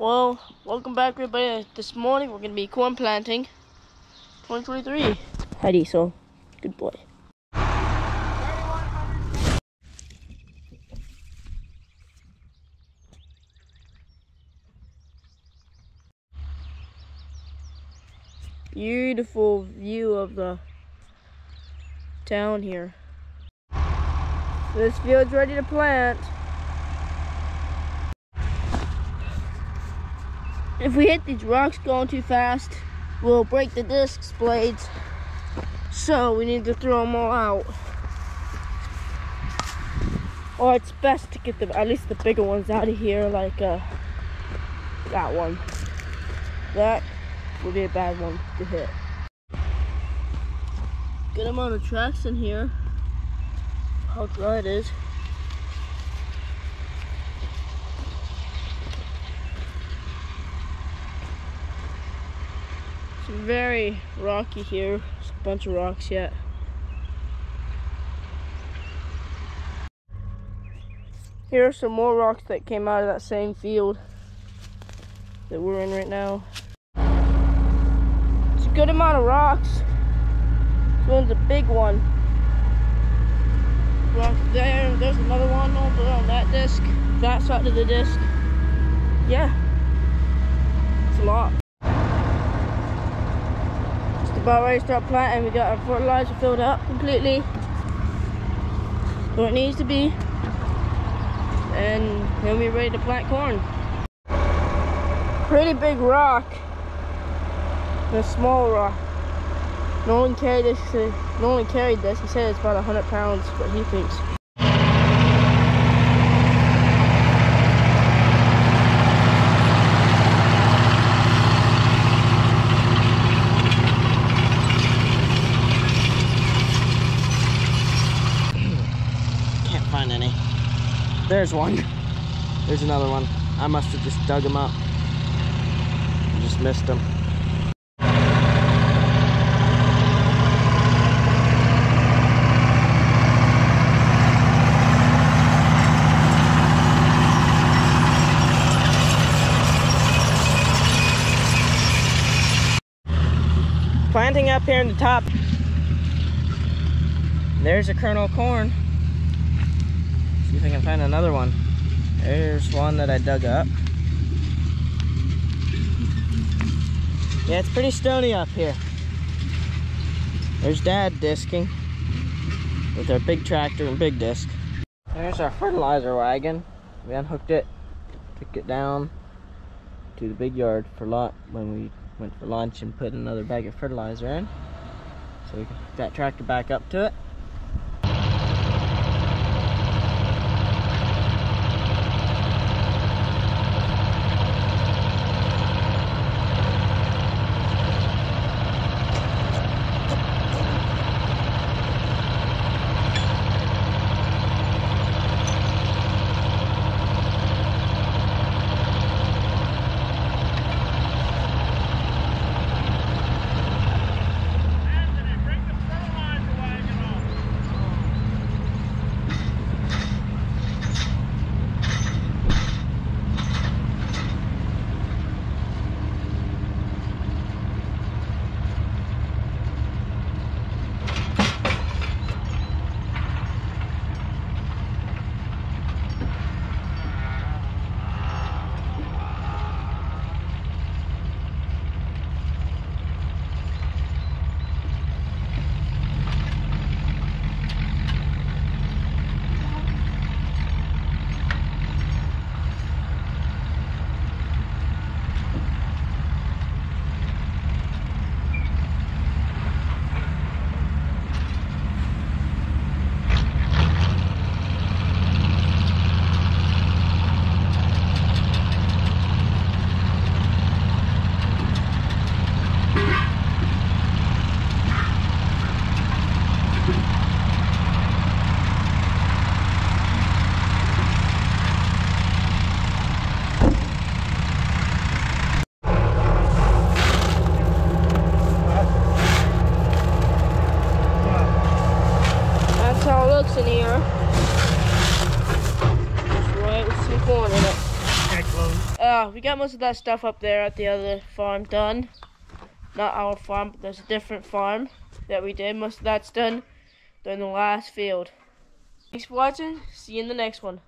Well, welcome back everybody. This morning we're going to be corn planting 2023. Hi Diesel. Good boy. Beautiful view of the town here. This field's ready to plant. If we hit these rocks going too fast, we'll break the disc blades. So we need to throw them all out. Or it's best to get the at least the bigger ones out of here, like uh, that one. That would be a bad one to hit. Good amount of tracks in here. How dry it is. Very rocky here. There's a bunch of rocks yet. Here are some more rocks that came out of that same field that we're in right now. It's a good amount of rocks. This one's a big one. Rock there, there's another one over on that disc, that side of the disc. Yeah, it's a lot about ready to start planting. We got our fertilizer filled up completely. Where it needs to be. And then we're ready to plant corn. Pretty big rock. And a small rock. Nolan carried this. Uh, Nolan carried this. He said it's about 100 pounds, what he thinks. There's one. There's another one. I must have just dug them up. Just missed them. Planting up here in the top. There's a kernel of corn. See if I can find another one. There's one that I dug up. Yeah, it's pretty stony up here. There's Dad disking with our big tractor and big disc. There's our fertilizer wagon. We unhooked it, took it down to the big yard for lot when we went for lunch and put another bag of fertilizer in. So we can hook that tractor back up to it. Uh, we got most of that stuff up there at the other farm done. Not our farm, but there's a different farm that we did. Most of that's done during the last field. Thanks for watching. See you in the next one.